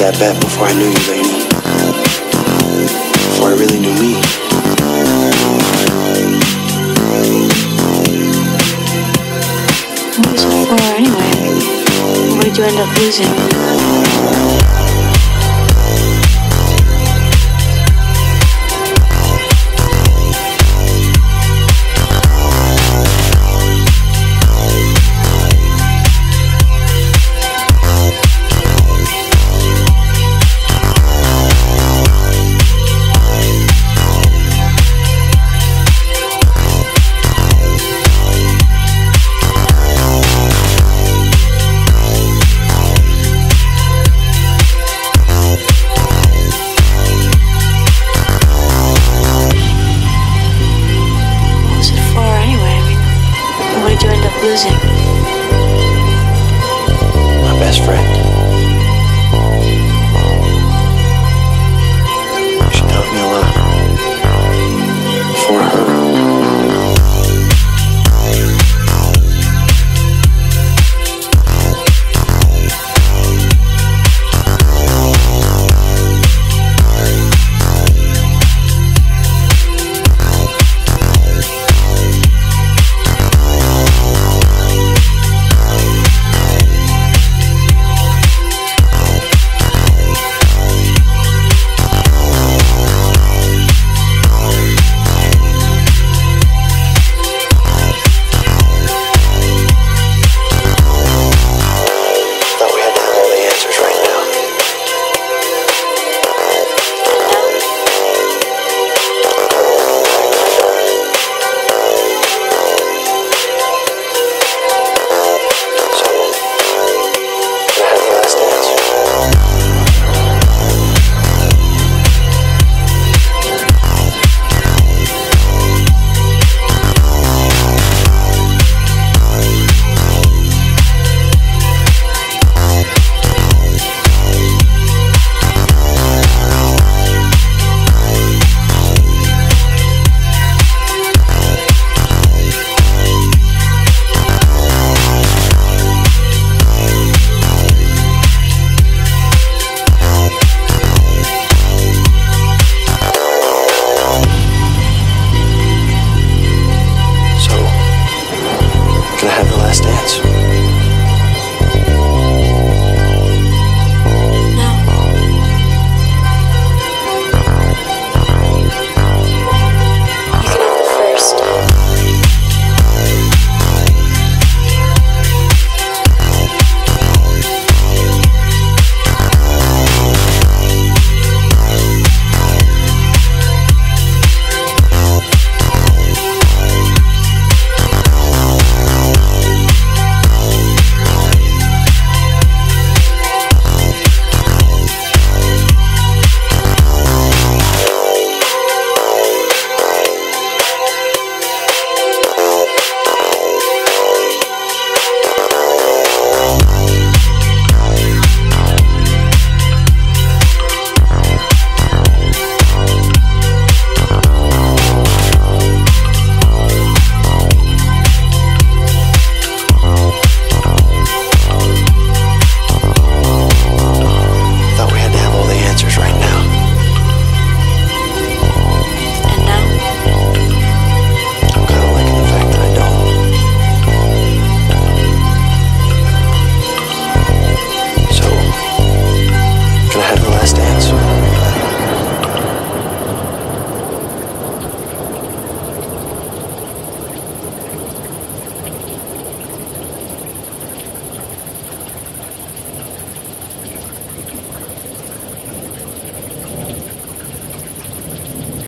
that bet before I knew you, Lainey. Before I really knew me. What was it for anyway? What did you end up losing? Losing? My best friend.